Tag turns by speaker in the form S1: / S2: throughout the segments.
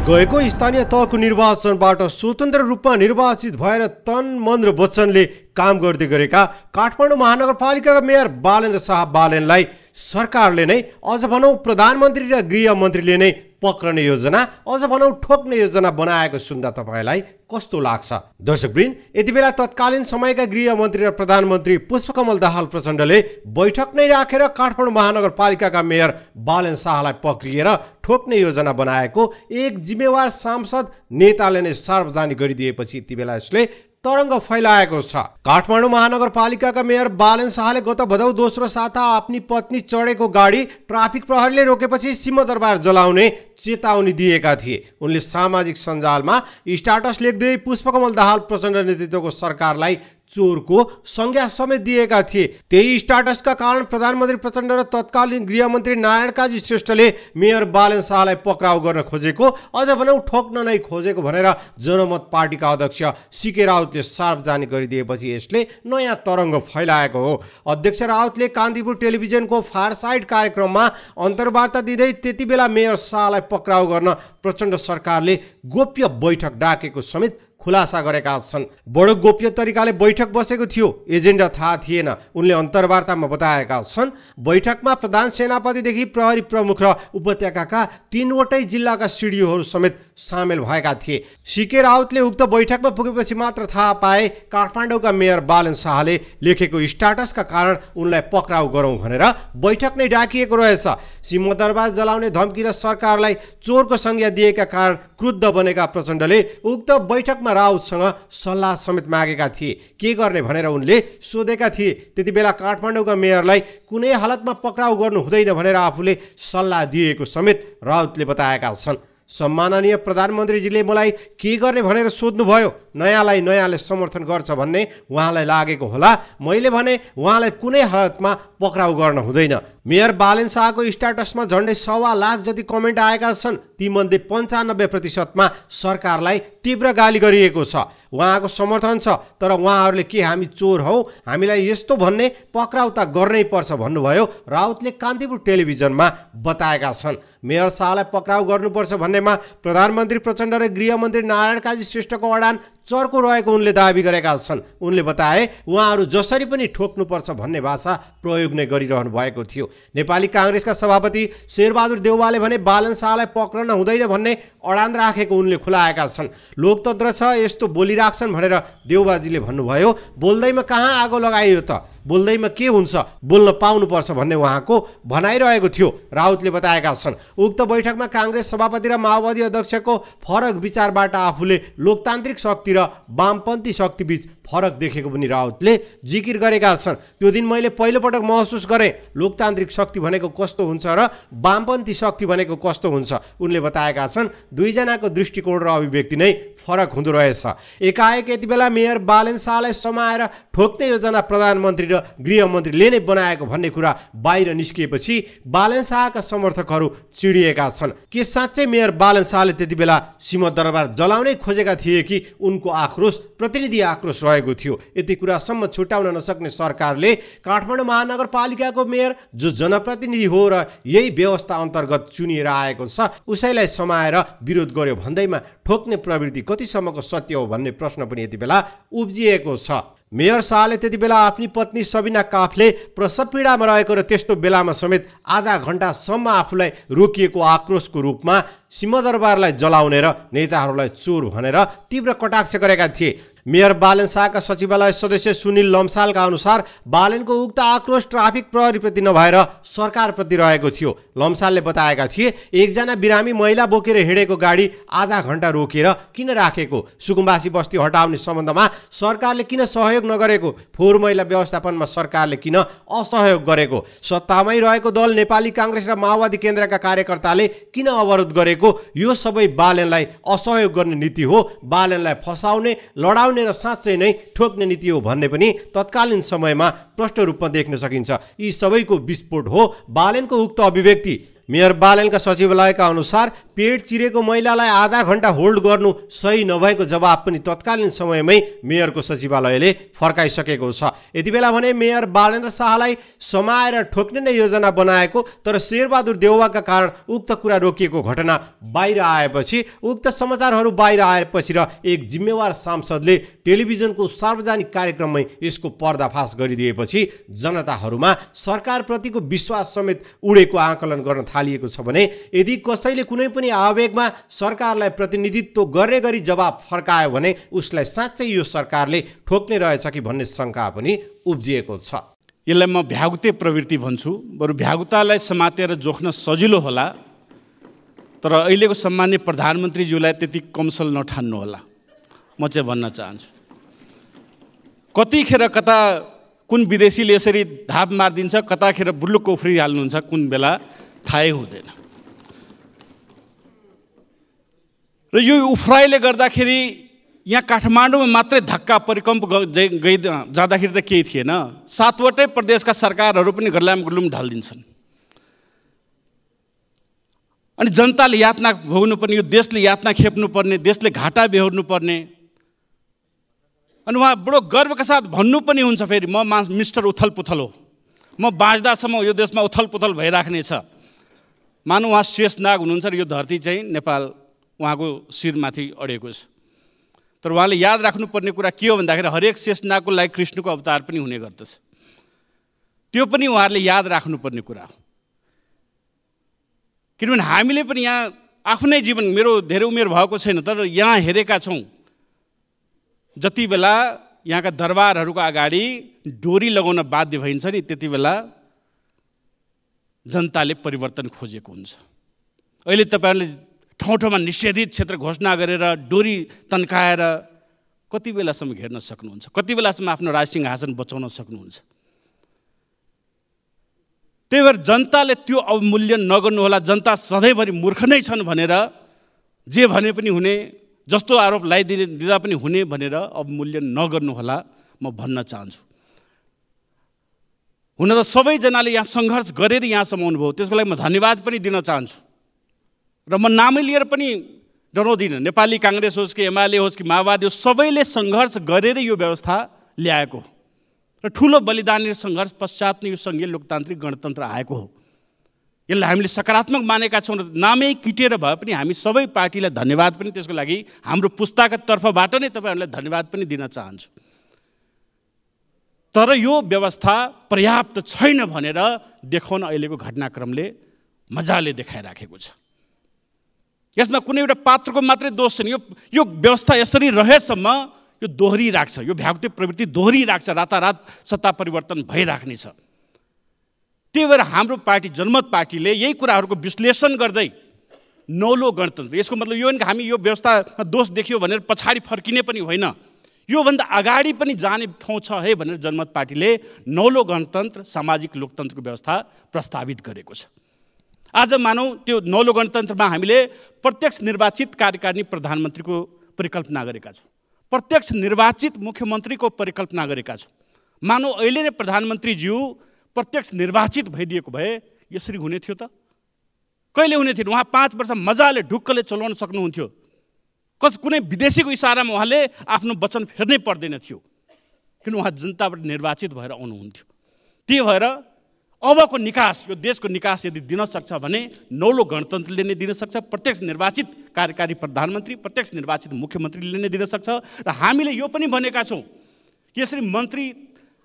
S1: गएको स्थानीय तहको निर्वाचनबाट स्वतन्त्र रूपमा निर्वाचित भएर तन मन र वचनले काम गर्दै गरेका काठमाडौँ महानगरपालिकाका मेयर बालेन्द्र शाह बालेनलाई सरकारले नै अझ भनौँ प्रधानमन्त्री र गृहमन्त्रीले नै पक्रने योजना अझ भनौँ ठोक्ने योजना बनाएको सुन्दा तपाईँलाई कस्तो लाग्छ? दर्शकवृन्द यति बेला तत्कालीन समयका गृहमन्त्री र प्रधानमन्त्री पुष्पकमल दाहाल प्रचण्डले बैठक नै राखेर काठमाडौँ महानगरपालिकाका मेयर बालेन शाहलाई पक्रिएर ठोक्ने योजना बनाएको एक जिम्मेवार सांसद नेताले नै सार्वजनिक गरिदिएपछि यति बेला यसले तरङ्ग फैलाएको छ। काठमाडौँ महानगरपालिकाका मेयर बालन शाहले गत भदौ दोस्रो साता आफ्नी पत्नी चढेको गाडी ट्राफिक प्रहरीले रोकेपछि सिंहदरबार जलाउने चेतावनी दिएका थिए। उनले सामाजिक सञ्जालमा स्टाटस लेख्दै पुष्पकमल दाहाल प्रचण्ड नेतृत्वको सरकारलाई चोरको संज्ञा समेत दिएका थिए। त्यही स्टाटसका कारण प्रधानमन्त्री प्रचण्ड र तत्कालीन गृहमन्त्री नारायण काजी श्रेष्ठले मेयर बालन शाहलाई पक्राउ गर्न खोजेको अझ भनौँ ठोक्न नै खोजेको भनेर जनमत पार्टीका अध्यक्ष सिके राउतले सार्वजनिक गरिदिएपछि यसले नयाँ तरङ्ग फैलाएको हो। अध्यक्ष राउतले कान्तिपुर टेलिभिजनको फारसाइड कार्यक्रममा अन्तर्वार्ता दिँदै त्यति बेला मेयर शाहलाई पक्राउ गर्न प्रचण्ड सरकारले गोप्य बैठक डाकेको समेत खुलासा गरेका छन्। बडो गोप्य तरिकाले बैठक बसेको थियो। एजेन्डा थाहा थिएन। उनले अन्तर्वार्तामा बताएका छन् बैठकमा प्रधान सेनापतिदेखि प्रहरी प्रमुख र उपत्यकाका तिनवटै जिल्लाका सिडिओहरू समेत सामेल भएका थिए। सिके राउतले उक्त बैठकमा पुगेपछि मात्र थाहा पाए काठमाडौँका मेयर बालन शाहले लेखेको स्टाटसका कारण उनलाई पक्राउ गरौँ भनेर बैठक नै डाकिएको रहेछ। सिंहदरबार जलाउने धम्की र सरकारलाई चोरको संज्ञा दिएका कारण क्रुद्ध बनेका प्रचण्डले उक्त बैठकमा राउतसँग सल्लाह समेत मागेका थिए। के गर्ने भनेर उनले सोधेका थिए। त्यति बेला काठमाडौँका मेयरलाई कुनै हालतमा पक्राउ गर्नु हुँदैन भनेर आफूले सल्लाह दिएको समेत राउतले बताएका छन्। सम्माननीय प्रधानमन्त्रीजीले मलाई के गर्ने भनेर सोध्नुभयो। नयाँलाई नयाँले समर्थन गर्छ भन्ने उहाँलाई लागेको होला। मैले भने उहाँलाई कुनै हालतमा पक्राउ गर्न हुँदैन। मेयर बालेन शाहको स्ट्याटसमा झन्डै सवा लाख जति कमेन्ट आएका छन् तीमध्ये पन्चानब्बे प्रतिशतमा सरकारलाई तीव्र गाली गरिएको छ। उहाँको समर्थन छ तर उहाँहरूले के हामी चोर हौ? हामीलाई यस्तो भन्ने पक्राउ त गर्नै पर्छ भन्नुभयो राउतले कान्तिपुर टेलिभिजनमा बताएका छन्। मेयर शाहलाई पक्राउ गर्नुपर्छ भन्नेमा प्रधानमन्त्री प्रचण्ड र गृहमन्त्री नारायण काजी श्रेष्ठको अडान चर्को रहेको उनले दावी गरेका छन्। उनले बताए उहाँहरू जसरी पनि ठोक्नुपर्छ भन्ने भाषा प्रयोग नै गरिरहनु भएको थियो। नेपाली काङ्ग्रेसका सभापति शेरबहादुर देउवाले भने बालन शाहलाई पक्रन हुँदैन भन्ने अडान राखेको उनले खुलाएका छन्। लोकतन्त्र छ यस्तो बोलिराख्छन् भनेर देउबाजीले भन्नुभयो बोल्दैमा कहाँ आगो लगाइयो त? बोल्दैमा के हुन्छ? बोल्न पाउनुपर्छ भन्ने उहाँको भनाइरहेको थियो। राउतले बताएका छन् उक्त बैठकमा काङ्ग्रेस सभापति र माओवादी अध्यक्षको फरक विचारबाट आफूले लोकतान्त्रिक शक्ति र वामपन्थी शक्तिबीच फरक देखेको पनि राउतले जिकिर गरेका छन्। त्यो दिन मैले पहिलोपटक महसुस गरेँ लोकतान्त्रिक शक्ति भनेको कस्तो हुन्छ र वामपन्थी शक्ति भनेको कस्तो हुन्छ? उनले बताएका छन् दुईजनाको दृष्टिकोण र अभिव्यक्ति नै फरक हुँदो रहेछ। एकाएक यति बेला मेयर बालेन शाहलाई समाएर ठोक्ने योजना प्रधानमन्त्री र गृहमन्त्रीले नै बनाएको भन्ने कुरा बाहिर निस्किएपछि बालन शाहका समर्थकहरू चिडिएका छन्। के साँच्चै मेयर बालन शाहले त्यति बेला सिंहदरबार जलाउनै खोजेका थिए कि उनको आक्रोश प्रतिनिधि आक्रोश रहेको थियो? यति कुरासम्म छुट्याउन नसक्ने सरकारले काठमाडौँ महानगरपालिकाको मेयर जो जनप्रतिनिधि हो र यही व्यवस्था अन्तर्गत चुनिएर आएको छ उसैलाई समाएर विरोध गर्यो भन्दैमा ठोक्ने प्रवृत्ति कतिसम्मको सत्य हो भन्ने प्रश्न पनि यति बेला उब्जिएको छ। मेयर शाहले त्यति बेला आफ्नी पत्नी सबिना काफले प्रसव पीडामा रहेको र त्यस्तो बेलामा समेत आधा घन्टासम्म आफूलाई रोकिएको आक्रोशको रूपमा सिंहदरबारलाई जलाउने र नेताहरूलाई चोर भनेर तीव्र कटाक्ष गरेका थिए। मेयर बालन शाहका सचिवालय सदस्य सुनिल लम्सालका अनुसार बालनको उक्त आक्रोश ट्राफिक प्रहरीप्रति नभएर सरकारप्रति रहेको थियो। लम्सालले बताएका थिए एकजना बिरामी महिला बोकेर हिँडेको गाडी आधा घन्टा रोकेर किन राखेको? सुकुम्बासी बस्ती हटाउने सम्बन्धमा सरकारले किन सहयोग नगरेको? फोहोर मैला व्यवस्थापनमा सरकारले किन असहयोग गरेको? सत्तामै रहेको दल नेपाली काङ्ग्रेस र माओवादी केन्द्रका कार्यकर्ताले किन अवरोध गरेको? यो सबै बालनलाई असहयोग गर्ने नीति हो। बालनलाई फसाउने लडाउने र साँच्चै नै ठोक्ने नीति हो भन्ने पनि तत्कालीन समयमा प्रष्ट रूपमा देख्न सकिन्छ। यी सबैको विस्फोट हो। बालनको उक्त अभिव्यक्ति। मेयर बालनका सचिवालयका अनुसार पेट चिरेको महिलालाई आधा घन्टा होल्ड गर्नु सही नभएको जवाब पनि तत्कालीन समयमै मेयरको सचिवालयले फर्काइसकेको छ। यति बेला भने मेयर बालेन्द्र शाहलाई समाएर ठोक्ने नै योजना बनाएको तर शेरबहादुर देउवाका कारण उक्त कुरा रोकिएको घटना बाहिर आएपछि उक्त समाचारहरू बाहिर आएपछि र एक जिम्मेवार सांसदले टेलिभिजनको सार्वजनिक कार्यक्रममै यसको पर्दाफास गरिदिएपछि जनताहरूमा सरकारप्रतिको विश्वास समेत उडेको आकलन गर्न थालिएको छ भने यदि कसैले कुनै पनि आवेगमा सरकारलाई प्रतिनिधित्व गर्ने गरी जवाब फर्कायो भने उसलाई साँच्चै यो सरकारले ठोक्ने रहेछ कि भन्ने शङ्का पनि उब्जिएको छ।
S2: यसलाई म भ्यागुते प्रवृत्ति भन्छु। बरु भ्यागुतालाई समातेर जोख्न सजिलो होला तर अहिलेको सम्मान्य प्रधानमन्त्रीज्यूलाई त्यति कमसल नठान्नु होला। म चाहिँ भन्न चाहन्छु। कतिखेर कता कुन विदेशीले यसरी धाप मारिदिन्छ कताखेर बुल्लुक्क उफ्रिहाल्नुहुन्छ कुन बेला थाहै हुँदैन। र यो उफ्राइले गर्दाखेरि यहाँ काठमाडौँमा मात्रै धक्का परिकम्प गइ जाँदाखेरि त केही थिएन। सातवटै प्रदेशका सरकारहरू पनि गर्लाम गुल्लुम ढालिदिन्छन्। अनि जनताले यातना भोग्नुपर्ने यो देशले यातना खेप्नुपर्ने देशले घाटा बेहोर्नु पर्ने। अनि उहाँ बडो गर्वका साथ भन्नु पनि हुन्छ फेरि म मा मिस्टर उथल पुथल हो। म बाँच्दासम्म यो देशमा उथल पुथल भइराख्ने छ। मानव उहाँ शेषनाग हुनुहुन्छ र यो धरती चाहिँ नेपाल उहाँको शिरमाथि अडेको छ। तर उहाँले याद राख्नुपर्ने कुरा के हो भन्दाखेरि हरेक शेषनागको लागि कृष्णको अवतार पनि हुने गर्दछ। त्यो पनि उहाँहरूले याद राख्नुपर्ने कुरा हो। किनभने हामीले पनि यहाँ आफ्नै जीवन मेरो धेरै उमेर भएको छैन तर यहाँ हेरेका छौँ। जति बेला यहाँका दरबारहरूको अगाडि डोरी लगाउन बाध्य भइन्छ नि त्यति बेला जनताले परिवर्तन खोजेको हुन्छ। अहिले तपाईँहरूले ठाउँ ठाउँमा निषेधित क्षेत्र घोषणा गरेर डोरी तन्काएर कति बेलासम्म घेर्न सक्नुहुन्छ? कति बेलासम्म आफ्नो राज सिंहासन बचाउन सक्नुहुन्छ? त्यही भएर जनताले त्यो अवमूल्यन नगर्नुहोला। जनता सधैँभरि मूर्ख नै छन् भनेर जे भने पनि हुने जस्तो आरोप लगाइदिने दिँदा पनि हुने भनेर अवमूल्यन नगर्नुहोला म भन्न चाहन्छु। हुन त सबैजनाले यहाँ सङ्घर्ष गरेर यहाँसम्म आउनुभयो। त्यसको लागि म धन्यवाद पनि दिन चाहन्छु। र म नामै लिएर पनि डराउँदिनँ। नेपाली काङ्ग्रेस होस् कि एमाले होस् कि माओवादी होस् सबैले सङ्घर्ष गरेर यो व्यवस्था ल्याएको हो। र ठुलो बलिदान र सङ्घर्ष पश्चात नै यो सङ्घीय लोकतान्त्रिक गणतन्त्र आएको हो। यसलाई हामीले सकारात्मक मानेका छौँ र नामै किटेर भए पनि हामी सबै पार्टीलाई धन्यवाद पनि त्यसको लागि हाम्रो पुस्ताका तर्फबाट नै तपाईँहरूलाई धन्यवाद पनि दिन चाहन्छु। तर यो व्यवस्था पर्याप्त छैन भनेर देखाउन अहिलेको घटनाक्रमले मजाले देखाइराखेको छ। यसमा कुनै एउटा पात्रको मात्रै दोष छैन। यो यो व्यवस्था यसरी रहेसम्म यो दोहोरिराख्छ। यो भ्यागुते प्रवृत्ति दोहोरिराख्छ। रातारात सत्ता परिवर्तन भइराख्ने छ त्यही भएर हाम्रो पार्टी जनमत पार्टीले यही कुराहरूको विश्लेषण गर्दै नौलो गणतन्त्र यसको मतलब यो कि हामी यो व्यवस्थामा दोष देखियो भनेर पछाडि फर्किने पनि होइन। योभन्दा अगाडि पनि जाने ठाउँ छ है भनेर जनमत पार्टीले नौलो गणतन्त्र सामाजिक लोकतन्त्रको व्यवस्था प्रस्तावित गरेको छ। आज मानौँ त्यो नौलो गणतन्त्रमा हामीले प्रत्यक्ष निर्वाचित कार्यकारिणी प्रधानमन्त्रीको परिकल्पना गरेका छौँ। प्रत्यक्ष निर्वाचित मुख्यमन्त्रीको परिकल्पना गरेका छौँ। मानौ अहिले नै प्रधानमन्त्रीज्यू प्रत्यक्ष निर्वाचित भइदिएको भए यसरी हुने थियो त? कहिले हुने थियो? उहाँ पाँच वर्ष मजाले ढुक्कले चलाउन सक्नुहुन्थ्यो। कस कुनै विदेशीको इसारामा उहाँले आफ्नो वचन फेर्नै पर्दैन थियो। किन उहाँ जनताबाट निर्वाचित भएर आउनुहुन्थ्यो? त्यही भएर अबको निकास यो देशको निकास यदि दिन सक्छ भने नौलो गणतन्त्रले नै दिन सक्छ प्रत्यक्ष निर्वाचित कार्यकारी प्रधानमन्त्री प्रत्यक्ष निर्वाचित मुख्यमन्त्रीले नै दिन सक्छ र हामीले यो पनि भनेका छौँ कि यसरी मन्त्री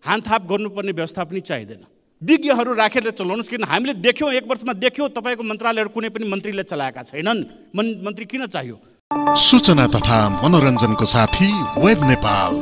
S2: हानथाप गर्नुपर्ने व्यवस्था पनि चाहिँदैन। विज्ञहरू राखेर चलाउनुहोस् किन? हामीले देख्यौँ एक वर्षमा देख्यौँ तपाईँको मन्त्रालयहरू कुनै पनि मन्त्रीले चलाएका छैनन्। मन्त्री किन चाहियो?
S3: सूचना तथा मनोरञ्जनको साथी वेब नेपाल।